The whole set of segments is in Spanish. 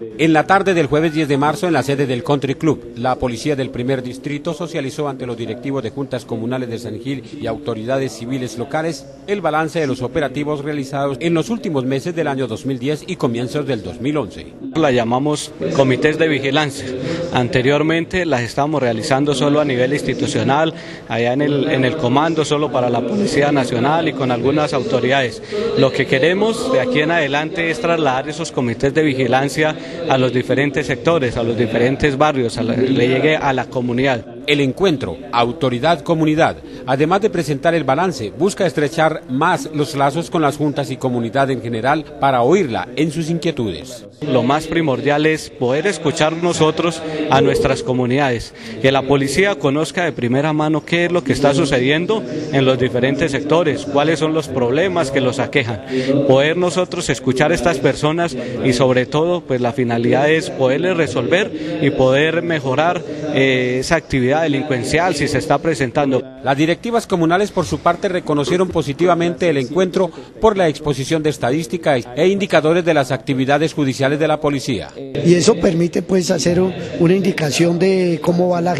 En la tarde del jueves 10 de marzo, en la sede del Country Club, la policía del primer distrito socializó ante los directivos de juntas comunales de San Gil y autoridades civiles locales el balance de los operativos realizados en los últimos meses del año 2010 y comienzos del 2011. La llamamos comités de vigilancia. Anteriormente las estábamos realizando solo a nivel institucional, allá en el, en el comando, solo para la Policía Nacional y con algunas autoridades. Lo que queremos de aquí en adelante es trasladar esos comités de vigilancia a los diferentes sectores, a los diferentes barrios, le llegue a la comunidad. El encuentro Autoridad-Comunidad, además de presentar el balance, busca estrechar más los lazos con las juntas y comunidad en general para oírla en sus inquietudes. Lo más primordial es poder escuchar nosotros a nuestras comunidades, que la policía conozca de primera mano qué es lo que está sucediendo en los diferentes sectores, cuáles son los problemas que los aquejan, poder nosotros escuchar a estas personas y sobre todo pues la finalidad es poderles resolver y poder mejorar eh, esa actividad delincuencial si se está presentando. Las directivas comunales por su parte reconocieron positivamente el encuentro por la exposición de estadísticas e indicadores de las actividades judiciales de la policía. Y eso permite pues hacer una indicación de cómo va la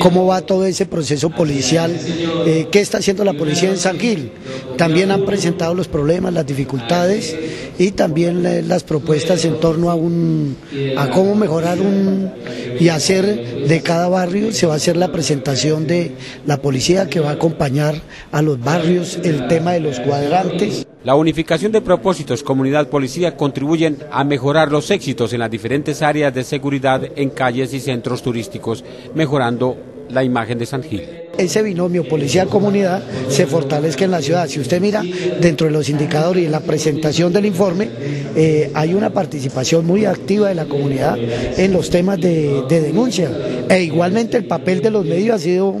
cómo va todo ese proceso policial, eh, qué está haciendo la policía en San Gil. También han presentado los problemas, las dificultades y también las propuestas en torno a un a cómo mejorar un y hacer de cada barrio se va a hacer la presentación de la policía que va a acompañar a los barrios el tema de los cuadrantes. La unificación de propósitos comunidad-policía contribuyen a mejorar los éxitos en las diferentes áreas de seguridad en calles y centros turísticos, mejorando la imagen de San Gil. Ese binomio policía-comunidad se fortalezca en la ciudad. Si usted mira dentro de los indicadores y en la presentación del informe, eh, hay una participación muy activa de la comunidad en los temas de, denuncia. E igualmente el papel de los medios ha sido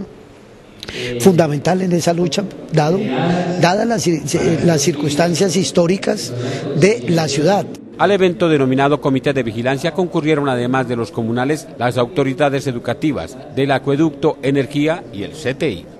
fundamental en esa lucha, dado, dadas las, las circunstancias históricas de la ciudad. Al evento denominado Comité de Vigilancia concurrieron además de los comunales las autoridades educativas del acueducto, energía y el CTI.